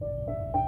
you